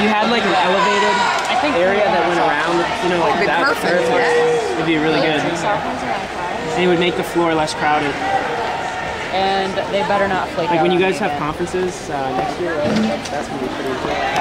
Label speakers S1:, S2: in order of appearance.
S1: You had like an elevated area that went around, you know, like that.
S2: perfect, yeah.
S1: It'd be really good. And it would make the floor less crowded.
S3: And they better not flake
S1: Like when you guys have conferences uh, next year, right? That's, gonna be pretty Cool.